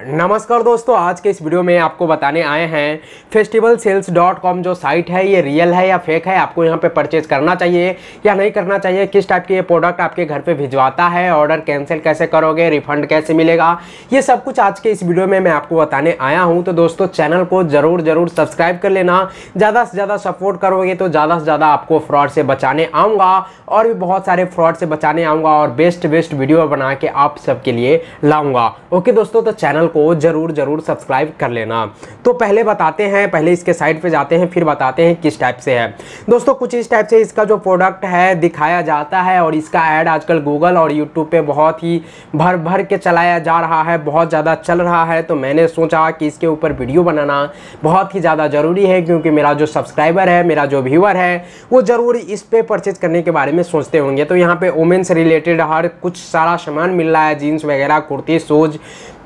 नमस्कार दोस्तों, आज के इस वीडियो में आपको बताने आए हैं फेस्टिवल सेल्स डॉट कॉम जो साइट है, ये रियल है या फेक है, आपको यहाँ पे परचेज करना चाहिए या नहीं करना चाहिए, किस टाइप के ये प्रोडक्ट आपके घर पे भिजवाता है ऑर्डर कैंसिल कैसे करोगे रिफंड कैसे मिलेगा, ये सब कुछ आज के इस वीडियो में मैं आपको बताने आया हूँ। तो दोस्तों चैनल को ज़रूर ज़रूर सब्सक्राइब कर लेना। ज़्यादा से ज़्यादा सपोर्ट करोगे तो ज़्यादा से ज़्यादा आपको फ्रॉड से बचाने आऊँगा और भी बहुत सारे फ्रॉड से बचाने आऊँगा और बेस्ट बेस्ट वीडियो बना के आप सबके लिए लाऊँगा। ओके दोस्तों तो चैनल को ज़रूर ज़रूर सब्सक्राइब कर लेना। तो पहले बताते हैं, पहले इसके साइट पे जाते हैं, फिर बताते हैं किस टाइप से है। दोस्तों, कुछ इस टाइप से इसका जो प्रोडक्ट है दिखाया जाता है और इसका ऐड आजकल गूगल और यूट्यूब पे बहुत ही भर भर के चलाया जा रहा है, बहुत ज़्यादा चल रहा है। तो मैंने सोचा कि इसके ऊपर वीडियो बनाना बहुत ही ज़्यादा ज़रूरी है, क्योंकि मेरा जो सब्सक्राइबर है, मेरा जो व्यूअर है, वो ज़रूर इस पे परचेज करने के बारे में सोचते होंगे। तो यहाँ पे वुमेन रिलेटेड हर कुछ सारा सामान मिल रहा है जीन्स वगैरह, कुर्ती, शूज़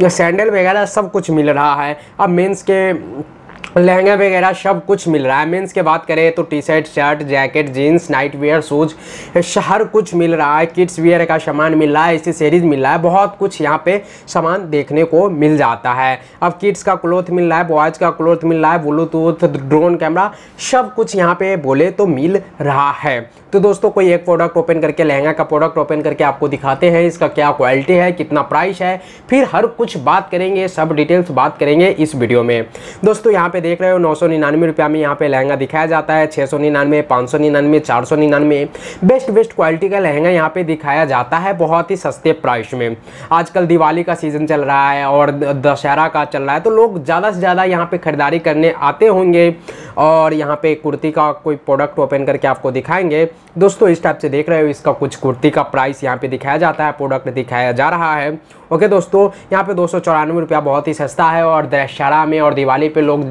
सैंडल वगैरह सब कुछ मिल रहा है। अब मेंस के लहंगा वगैरह सब कुछ मिल रहा है। मेंस के बात करें तो T shirt shirt jacket jeans night wear shoes हर कुछ मिल रहा है। किड्स वेयर का सामान मिल रहा है, इसी सीरीज़ मिल रहा है। बहुत कुछ यहाँ पे सामान देखने को मिल जाता है। अब किड्स का क्लोथ मिल रहा है बॉयज़ का क्लोथ मिल रहा है ब्लूटूथ ड्रोन कैमरा सब कुछ यहाँ पे बोले तो मिल रहा है। तो दोस्तों, कोई एक प्रोडक्ट ओपन करके, लहंगा का प्रोडक्ट ओपन करके आपको दिखाते हैं, इसका क्या क्वालिटी है, कितना प्राइस है, फिर हर कुछ बात करेंगे, सब डिटेल्स बात करेंगे इस वीडियो में। दोस्तों, यहाँ पे देख रहे हो, नौ सौ निन्यानवे रुपया में यहाँ पे लहंगा दिखाया जाता है छः सौ निन्यानवे, पाँच सौ निन्यानवे, चार सौ निन्यानवे। बेस्ट बेस्ट क्वालिटी का लहंगा यहाँ पे दिखाया जाता है बहुत ही सस्ते प्राइस में। आजकल दिवाली का सीज़न चल रहा है और दशहरा का चल रहा है तो लोग ज़्यादा से ज़्यादा यहाँ पे खरीदारी करने आते होंगे और यहाँ पे कुर्ती का कोई प्रोडक्ट ओपन करके आपको दिखाएँगे। दोस्तों, इस टाइप से देख रहे हो, इसका कुछ कुर्ती का प्राइस यहाँ पे दिखाया जाता है प्रोडक्ट दिखाया जा रहा है। ओके दोस्तों, यहाँ पे दो सौ बहुत ही सस्ता है और दशहरा में और दिवाली पे लोग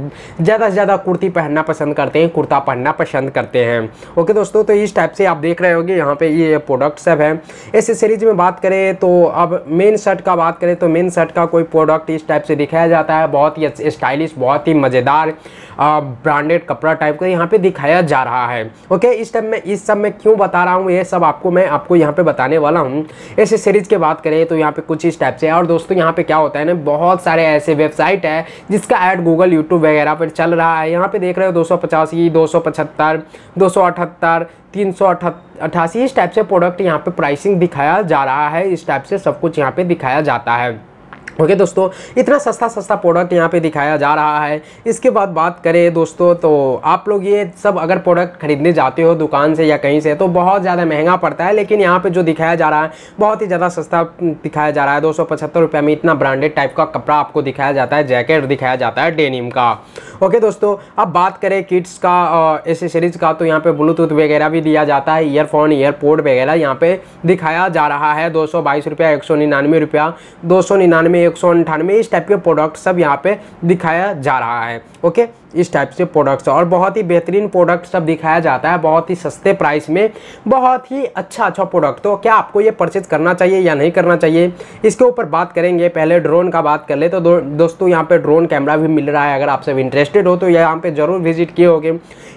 ज़्यादा से ज़्यादा कुर्ती पहनना पसंद करते हैं, कुर्ता पहनना पसंद करते हैं। ओके दोस्तों तो इस टाइप से आप देख रहे होंगे, यहाँ पे ये प्रोडक्ट सब है। एसेसरीज में बात करें तो अब मेन शर्ट का बात करें तो मेन शर्ट का कोई प्रोडक्ट इस टाइप से दिखाया जाता है। बहुत ही स्टाइलिश बहुत ही मज़ेदार ब्रांडेड कपड़ा टाइप का यहाँ पे दिखाया जा रहा है। ओके, इस टाइप में, इस सब में क्यों बता रहा हूँ, ये सब आपको मैं आपको यहाँ पे बताने वाला हूँ। ऐसे सीरीज़ की बात करें तो यहाँ पे कुछ इस टाइप से और दोस्तों, यहाँ पे क्या होता है ना, बहुत सारे ऐसे वेबसाइट है जिसका ऐड गूगल यूट्यूब वगैरह पर चल रहा है। यहाँ पे देख रहे हो, दो सौ पचासी, दो सौ पचहत्तर, दो सौ अठहत्तर, तीन सौ अठासी, इस टाइप से प्रोडक्ट यहाँ पे प्राइसिंग दिखाया जा रहा है। इस टाइप से सब कुछ यहाँ पे दिखाया जाता है। ओके okay, दोस्तों इतना सस्ता सस्ता प्रोडक्ट यहाँ पे दिखाया जा रहा है। इसके बाद बात करें दोस्तों तो आप लोग ये सब अगर प्रोडक्ट खरीदने जाते हो दुकान से या कहीं से तो बहुत ज़्यादा महँगा पड़ता है लेकिन यहाँ पे जो दिखाया जा रहा है बहुत ही ज़्यादा सस्ता दिखाया जा रहा है। दो सौ में इतना ब्रांडेड टाइप का कपड़ा आपको दिखाया जाता है जैकेट दिखाया जाता है डेनिम का। ओके okay, दोस्तों अब बात करें किड्स का एसेसरीज का तो यहाँ पर ब्लूटूथ वगैरह भी दिया जाता है ईयरफोन ईयरपोर्ट वगैरह यहाँ पर दिखाया जा रहा है। दो सौ बाईस रुपया एक सौ निन्यानवे रुपया दो सौ निन्यानवे एक सौ अंठानवे इस टाइप के प्रोडक्ट सब यहाँ पे दिखाया जा रहा है ओके इस टाइप से प्रोडक्ट्स और बहुत ही बेहतरीन प्रोडक्ट सब दिखाया जाता है बहुत ही सस्ते प्राइस में बहुत ही अच्छा अच्छा प्रोडक्ट तो क्या आपको ये परचेज करना चाहिए या नहीं करना चाहिए? इसके ऊपर बात करेंगे पहले ड्रोन का बात कर ले तो दो, दोस्तों यहाँ पे ड्रोन कैमरा भी मिल रहा है अगर आप सब इंटरेस्टेड हो तो यहाँ पे ज़रूर विज़िट किए होगे।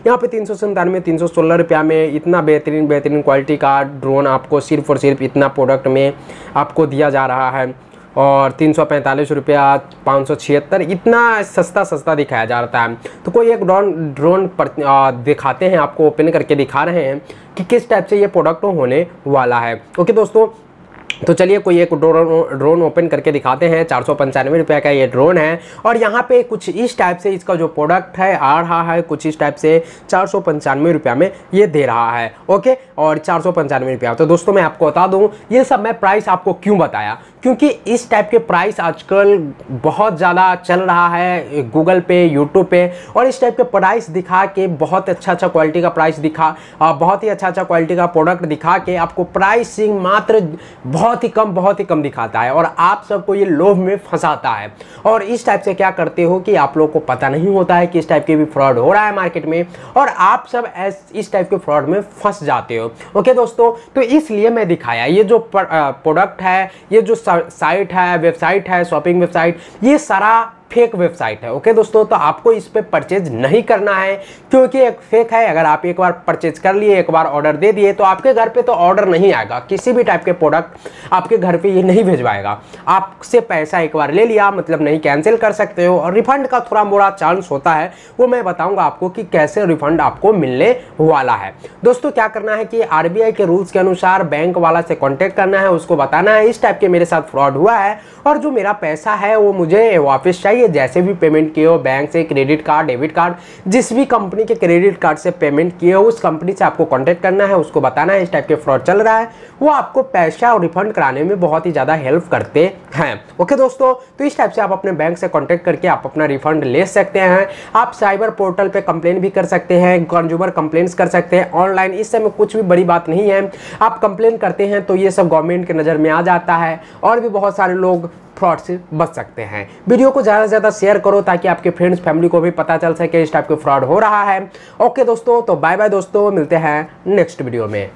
यहाँ पे तीन सौ संतानवे तीन सौ सोलह रुपया में इतना बेहतरीन बेहतरीन क्वालिटी का ड्रोन आपको सिर्फ़ और सिर्फ़ इतना प्रोडक्ट में आपको दिया जा रहा है। और तीन सौ पैंतालीस रुपया, पाँच सौ छिहत्तर। इतना सस्ता सस्ता दिखाया जा रहा है तो कोई एक ड्रोन ड्रोन पर दिखाते हैं, आपको ओपन करके दिखा रहे हैं कि किस टाइप से ये प्रोडक्ट होने वाला है। ओके दोस्तों तो चलिए कोई एक ड्रोन ड्रोन ओपन करके दिखाते हैं। चार सौ पंचानवे रुपये का ये ड्रोन है। और यहाँ पे कुछ इस टाइप से इसका जो प्रोडक्ट है, आ रहा है, कुछ इस टाइप से चार सौ पंचानवे रुपया में ये दे रहा है। ओके? और चार सौ पंचानवे रुपया। तो दोस्तों, मैं आपको बता दूँ, ये सब मैं प्राइस आपको क्यों बताया? क्योंकि इस टाइप के प्राइस आजकल बहुत ज़्यादा चल रहा है गूगल पे यूट्यूब पे। और इस टाइप के प्राइस दिखा के बहुत अच्छा अच्छा क्वालिटी का प्राइस दिखा बहुत ही अच्छा अच्छा क्वालिटी का प्रोडक्ट दिखा के आपको प्राइसिंग मात्र बहुत ही कम, बहुत ही कम दिखाता है और आप सबको ये लोभ में फंसाता है। और इस टाइप से क्या करते हो कि आप लोगों को पता नहीं होता है कि इस टाइप के भी फ्रॉड हो रहा है मार्केट में और आप सब इस टाइप के फ्रॉड में फंस जाते हो। ओके दोस्तों तो इसलिए मैं दिखाया, ये जो प्रोडक्ट है, ये जो साइट है वेबसाइट है शॉपिंग वेबसाइट ये सारा फेक वेबसाइट है, ओके दोस्तों? तो आपको इस पर परचेज नहीं करना है, क्योंकि एक फेक है। अगर आप एक बार परचेज कर लिए, एक बार ऑर्डर दे दिए तो आपके घर पे तो ऑर्डर नहीं आएगा। किसी भी टाइप के प्रोडक्ट आपके घर पे ये नहीं भिजवाएगा। आपसे पैसा एक बार ले लिया मतलब नहीं कैंसिल कर सकते हो, और रिफंड का थोड़ा मोड़ा चांस होता है। वो मैं बताऊँगा आपको कि कैसे रिफंड आपको मिलने वाला है। दोस्तों, क्या करना है कि आरबीआई के रूल्स के अनुसार बैंक वाला से कॉन्टेक्ट करना है, उसको बताना है, इस टाइप के मेरे साथ फ्रॉड हुआ है, और जो मेरा पैसा है, वो मुझे वापस चाहिए। जैसे भी पेमेंट किए हो बैंक से क्रेडिट कार्ड डेबिट कार्ड जिस भी कंपनी के क्रेडिट कार्ड से पेमेंट किए हो, उस कंपनी से आपको कॉन्टेक्ट करना है, उसको बताना है, इस टाइप के फ्रॉड चल रहा है, वो आपको पैसा और रिफंड कराने में बहुत ही ज़्यादा हेल्प करते हैं। ओके दोस्तों तो इस टाइप से आप अपने बैंक से कॉन्टेक्ट करके आप अपना रिफंड ले सकते हैं। आप साइबर पोर्टल पर कंप्लेन भी कर सकते हैं कंज्यूमर कंप्लेन कर सकते हैं ऑनलाइन इस समय कुछ भी बड़ी बात नहीं है। आप कंप्लेन करते हैं तो ये सब गवर्नमेंट के नज़र में आ जाता है, और भी बहुत सारे लोग फ्रॉड से बच सकते हैं। वीडियो को ज़्यादा से ज़्यादा शेयर करो ताकि आपके फ्रेंड्स फैमिली को भी पता चल सके इस टाइप के फ्रॉड हो रहा है। ओके दोस्तों तो बाय बाय दोस्तों, मिलते हैं नेक्स्ट वीडियो में।